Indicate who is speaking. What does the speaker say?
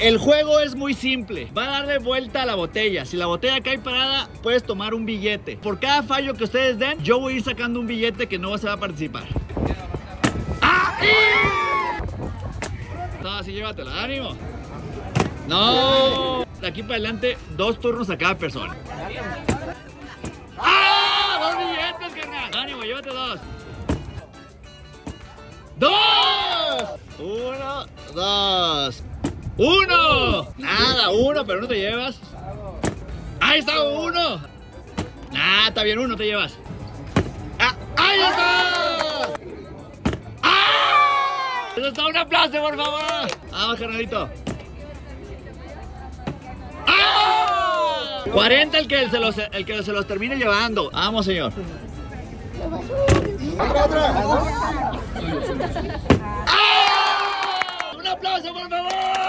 Speaker 1: El juego es muy simple. Va a darle vuelta a la botella. Si la botella cae parada, puedes tomar un billete. Por cada fallo que ustedes den, yo voy a ir sacando un billete que no se va a participar. ¡Ah! No, así llévatela, ánimo. No. De aquí para adelante, dos turnos a cada persona. ¡Ah! ¡Dos billetes, carnal! ¡Ánimo, llévate dos! ¡Dos! Uno, dos. ¡Uno! Nada, uno, pero no te llevas. ¡Ahí está uno! Nah, está bien, uno te llevas. ¡Ah! ¡Ahí está! ¡Ah! ¡Eso está un aplauso, por favor! Vamos, carnalito. ¡Ah! 40 el que se los, el que se los termine llevando. Vamos, señor. ¡Ah! ¡Un aplauso, por favor!